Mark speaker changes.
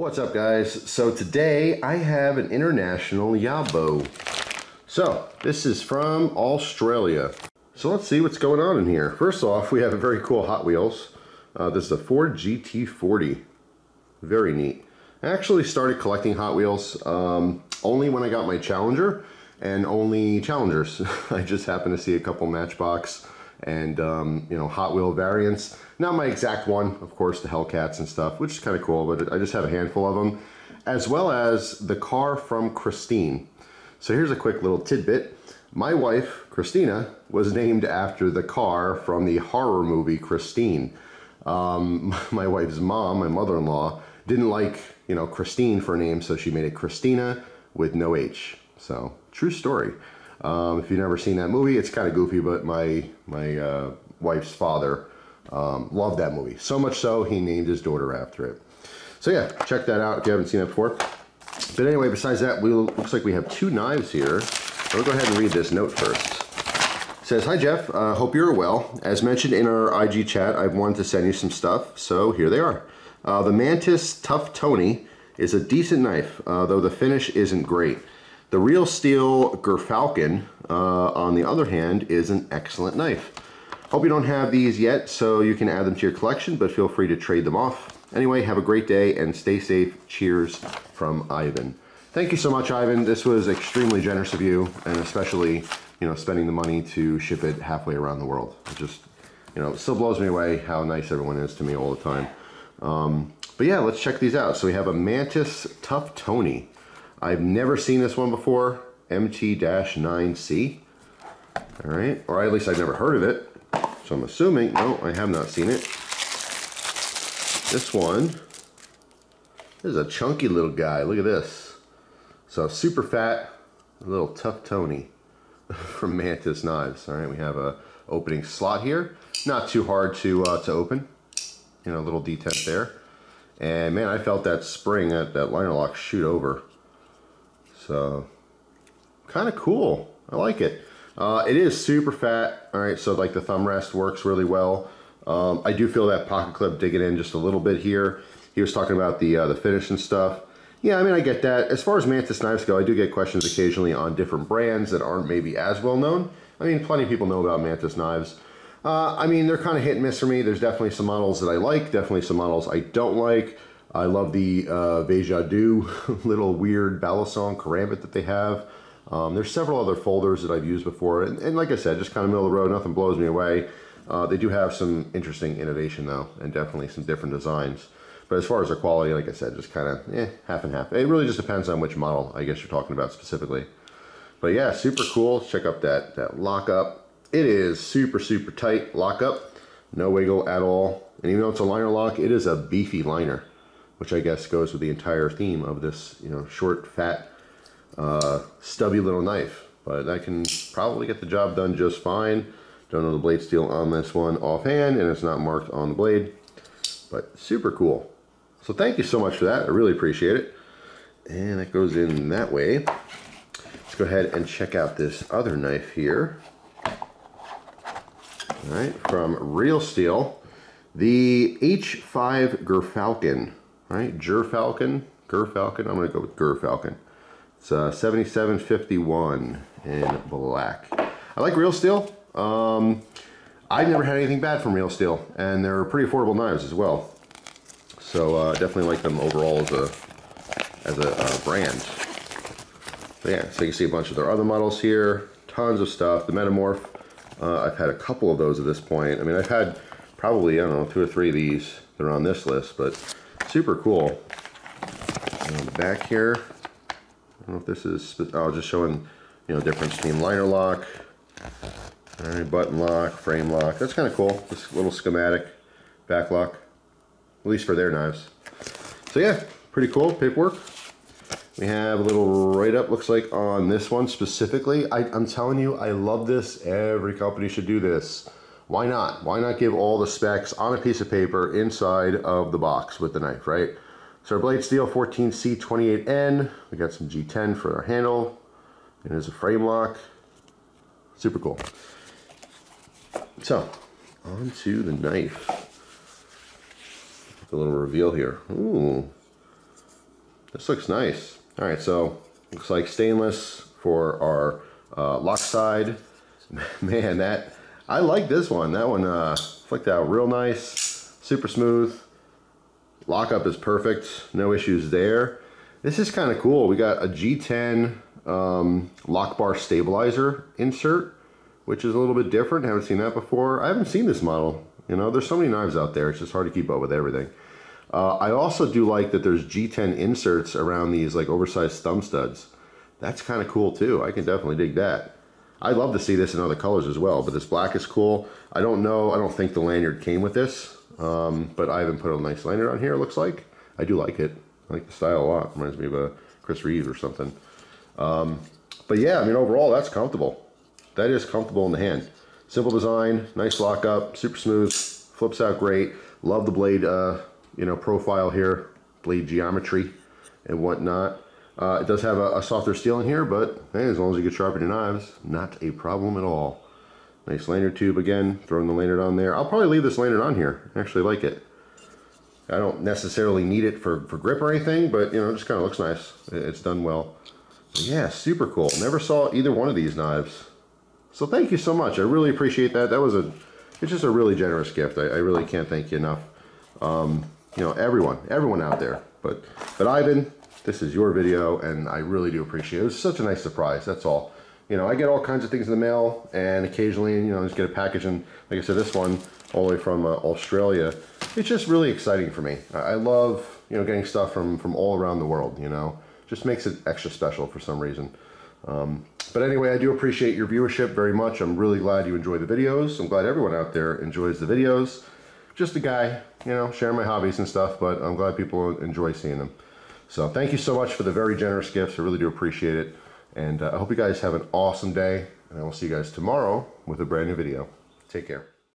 Speaker 1: What's up guys? So today I have an international Yabo. So this is from Australia. So let's see what's going on in here. First off, we have a very cool Hot Wheels. Uh, this is a Ford GT40. Very neat. I actually started collecting Hot Wheels um, only when I got my Challenger and only Challengers. I just happened to see a couple Matchbox and um, you know Hot Wheel variants. Not my exact one, of course, the Hellcats and stuff, which is kind of cool, but I just have a handful of them, as well as the car from Christine. So here's a quick little tidbit. My wife, Christina, was named after the car from the horror movie Christine. Um, my wife's mom, my mother-in-law, didn't like, you know, Christine for a name, so she made it Christina with no H. So, true story. Um, if you've never seen that movie, it's kind of goofy, but my my uh, wife's father um, loved that movie. So much so, he named his daughter after it. So yeah, check that out if you haven't seen that before. But anyway, besides that, we looks like we have two knives here. I'll go ahead and read this note first. Says, Hi Jeff, uh, hope you're well. As mentioned in our IG chat, I've wanted to send you some stuff, so here they are. Uh, the Mantis Tough Tony is a decent knife, uh, though the finish isn't great. The Real Steel Gerfalcon, uh, on the other hand, is an excellent knife. Hope you don't have these yet, so you can add them to your collection, but feel free to trade them off. Anyway, have a great day and stay safe. Cheers from Ivan. Thank you so much, Ivan. This was extremely generous of you, and especially, you know, spending the money to ship it halfway around the world. It just, you know, still blows me away how nice everyone is to me all the time. Um, but yeah, let's check these out. So we have a Mantis Tough Tony. I've never seen this one before, MT-9C. All right, or at least I've never heard of it. So I'm assuming, no, I have not seen it. This one is a chunky little guy. Look at this. So super fat, little tough Tony from Mantis Knives. All right, we have a opening slot here. Not too hard to uh, to open. You know, a little detent there. And man, I felt that spring, that, that liner lock shoot over. So, kind of cool. I like it. Uh, it is super fat. All right, so like the thumb rest works really well. Um, I do feel that pocket clip digging in just a little bit here. He was talking about the uh, the finish and stuff. Yeah, I mean, I get that. As far as Mantis knives go, I do get questions occasionally on different brands that aren't maybe as well known. I mean, plenty of people know about Mantis knives. Uh, I mean, they're kind of hit and miss for me. There's definitely some models that I like, definitely some models I don't like. I love the uh, Vejadu little weird Balisong karambit that they have. Um, there's several other folders that I've used before, and, and, like I said, just kind of middle of the road, nothing blows me away. Uh, they do have some interesting innovation though, and definitely some different designs. But as far as their quality, like I said, just kind of eh, half and half. It really just depends on which model I guess you're talking about specifically. But yeah, super cool. Check out that that lockup. It is super super tight lockup, no wiggle at all. And even though it's a liner lock, it is a beefy liner which I guess goes with the entire theme of this, you know, short, fat, uh, stubby little knife. But I can probably get the job done just fine. Don't know the blade steel on this one offhand, and it's not marked on the blade, but super cool. So thank you so much for that. I really appreciate it. And that goes in that way. Let's go ahead and check out this other knife here. All right, from Real Steel, the H5 Gerfalcon right? Gerfalcon, Gerfalcon, I'm gonna go with Gerfalcon. It's uh, 7751 in black. I like Real Steel. Um, I've never had anything bad from Real Steel, and they're pretty affordable knives as well. So uh, definitely like them overall as a as a uh, brand. But yeah, so you can see a bunch of their other models here, tons of stuff. The Metamorph, uh, I've had a couple of those at this point. I mean, I've had probably, I don't know, two or three of these that are on this list, but super cool. Back here, I don't know if this is, oh, just showing, you know, difference between liner lock, button lock, frame lock. That's kind of cool. This little schematic back lock, at least for their knives. So yeah, pretty cool paperwork. We have a little write-up, looks like, on this one specifically. I, I'm telling you, I love this. Every company should do this. Why not? Why not give all the specs on a piece of paper inside of the box with the knife, right? So our blade steel 14C28N. We got some G10 for our handle. And there's a frame lock. Super cool. So, onto the knife. A little reveal here. Ooh. This looks nice. All right, so looks like stainless for our uh, lock side. Man, that I like this one. That one uh, flicked out real nice, super smooth. Lockup is perfect, no issues there. This is kind of cool. We got a G10 um, lock bar stabilizer insert, which is a little bit different. Haven't seen that before. I haven't seen this model. You know, there's so many knives out there. It's just hard to keep up with everything. Uh, I also do like that there's G10 inserts around these like oversized thumb studs. That's kind of cool too. I can definitely dig that. I'd love to see this in other colors as well, but this black is cool. I don't know, I don't think the lanyard came with this, um, but I haven't put a nice lanyard on here, it looks like. I do like it. I like the style a lot. Reminds me of a Chris Reeves or something. Um, but yeah, I mean, overall, that's comfortable. That is comfortable in the hand. Simple design, nice lockup, super smooth, flips out great. Love the blade, uh, you know, profile here, blade geometry and whatnot. Uh, it does have a, a, softer steel in here, but hey, as long as you can sharpen your knives, not a problem at all. Nice lanyard tube again, throwing the lanyard on there. I'll probably leave this lanyard on here. I actually like it. I don't necessarily need it for, for grip or anything, but you know, it just kind of looks nice. It's done well. Yeah, super cool. Never saw either one of these knives. So thank you so much. I really appreciate that. That was a, it's just a really generous gift. I, I really can't thank you enough. Um, you know, everyone, everyone out there. But, but Ivan, this is your video, and I really do appreciate it. It was such a nice surprise, that's all. You know, I get all kinds of things in the mail, and occasionally, you know, I just get a package, and like I said, this one, all the way from uh, Australia, it's just really exciting for me. I love, you know, getting stuff from, from all around the world, you know. Just makes it extra special for some reason. Um, but anyway, I do appreciate your viewership very much. I'm really glad you enjoy the videos. I'm glad everyone out there enjoys the videos. Just a guy, you know, sharing my hobbies and stuff, but I'm glad people enjoy seeing them. So thank you so much for the very generous gifts. I really do appreciate it. And uh, I hope you guys have an awesome day. And I will see you guys tomorrow with a brand new video. Take care.